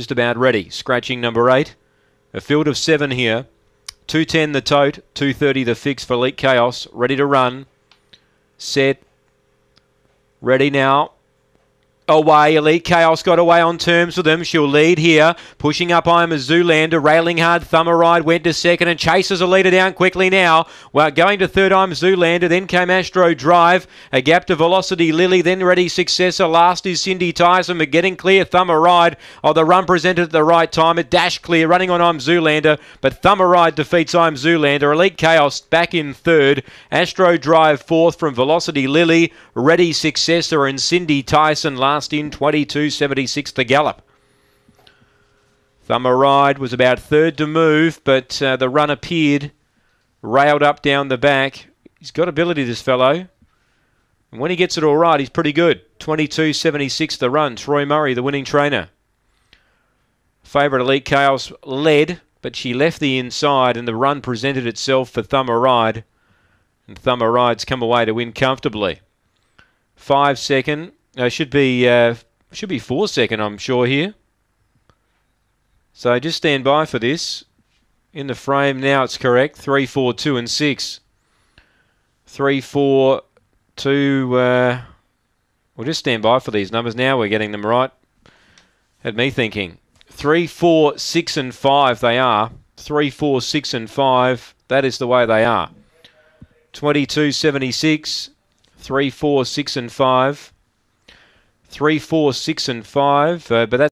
just about ready. Scratching number eight. A field of seven here. 210 the tote, 230 the fix for Elite Chaos. Ready to run. Set. Ready now away. Elite Chaos got away on terms with them. She'll lead here. Pushing up I'm a Zoolander. Railing hard. Thumber Ride went to second and chases a leader down quickly now. Well, going to third I'm Zoolander. Then came Astro Drive. A gap to Velocity Lily. Then Ready Successor. Last is Cindy Tyson. But getting clear. Thumber Ride. Oh, the run presented at the right time. It dashed clear. Running on I'm Zoolander. But Thumber Ride defeats I'm Zoolander. Elite Chaos back in third. Astro Drive fourth from Velocity Lily. Ready Successor and Cindy Tyson last last in 22.76 the gallop. Thumber Ride was about third to move, but uh, the run appeared railed up down the back. He's got ability, this fellow. And when he gets it all right, he's pretty good. 22.76 the run. Troy Murray, the winning trainer. Favourite Elite Chaos led, but she left the inside, and the run presented itself for Thumber Ride. And Thumber Ride's come away to win comfortably. Five second, uh, should be uh, should be four second, I'm sure here. So just stand by for this. In the frame now, it's correct. Three, four, two, and six. Three, four, two. Uh, we'll just stand by for these numbers now. We're getting them right. Had me thinking. Three, four, six, and five. They are three, four, six, and five. That is the way they are. Twenty-two, seventy-six. Three, four, six, and five three, four, six, and five. Uh, but that's